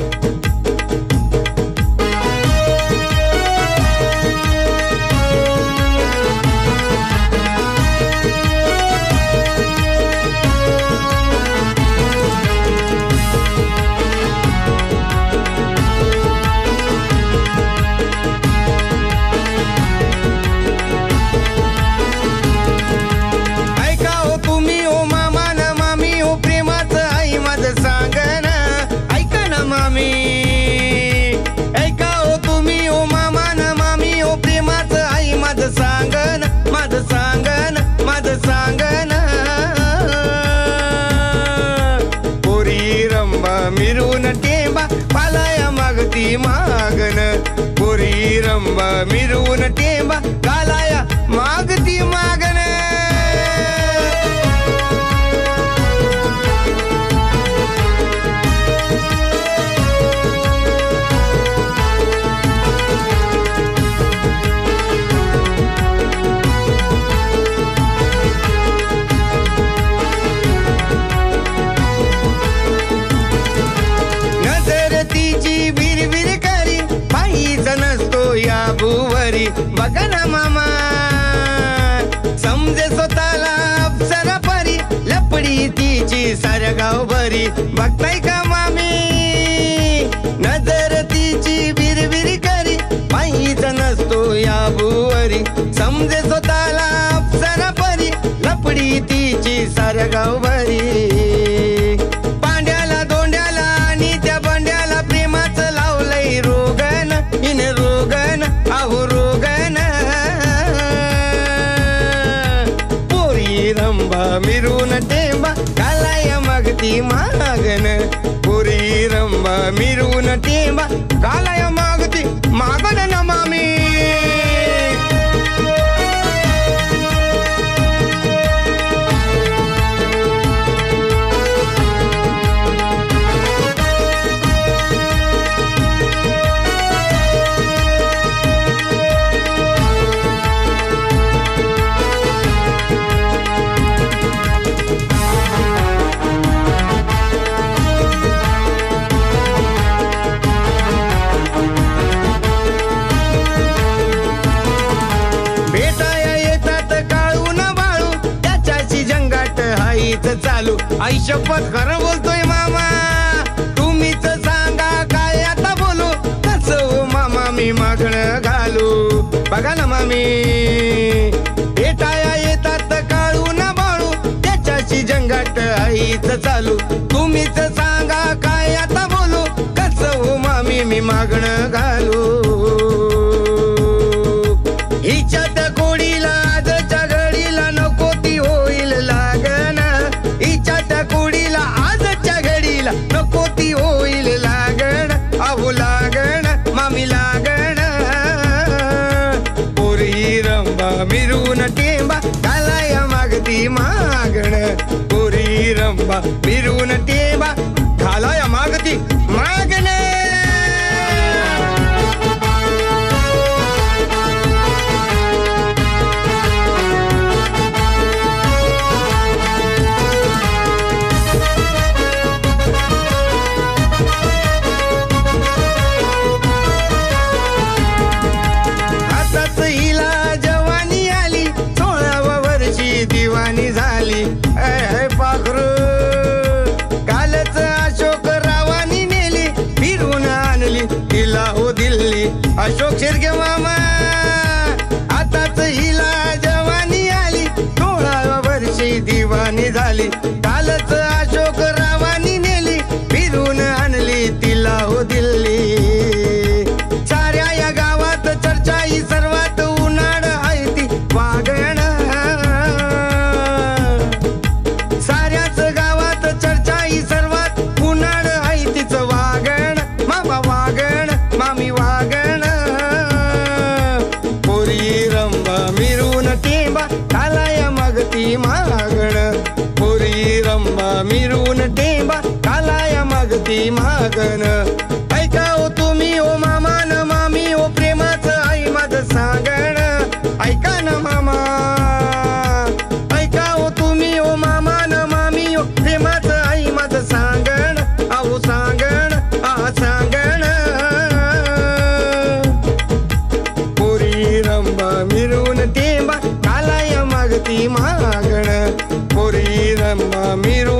ऐका पोरी रंबा मिरून टेंबा कालाया वरी बघ बघा ना मामा. समजे स्वतःला अप्सरा परी लपडी तिची साऱ्या गाव भरी. बघताय का मामी? नजर तिची बिरबिरी करी. पायीच नसतो या भुवरी समजे स्वतःला अप्सरा परी लपडी तिची साऱ्या गाव भरी. रंबा मिरून टेंबा कालाय हाईच चालू. आई शपथ खरं बोलतोय मामा. तुम्हीच सांगा काय आता बोलू. कस हो मामा मी मागण घालू. बघा ना मामी. भेटाया येतात काळू ना बाळू. त्याच्याशी जंगाट हाईच चालू. तुम्हीच सांगा काय आता बोलू. कस हो मामी मी मागणं घालू. मिरून टेंबा घालाया मागती मागण. पोरी रंबा मिरून टेंबा अशोक शिर्के मामा आताच हिला जवानी आली. सोळावा वर्षी दिवाणी झाली. मिरून टेंबा कालाया मागती मागन. ऐका ओ तुम्ही ओ मामा न मामी ओ प्रेमाचं आई माझ सांगण. ऐका ना मामा. ऐका ओ तुम्ही ओ मामा न मामी ओ प्रेमाचं आई माझ सांगण. आओ सांगण आ सांगण. पुरी रंबा मिरून टेंबा कालाया मागती मागण. पुरी रंबा मिरून